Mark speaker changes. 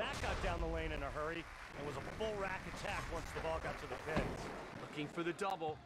Speaker 1: That got down the lane in a hurry and was a full rack attack once the ball got to the pins.
Speaker 2: Looking for the double.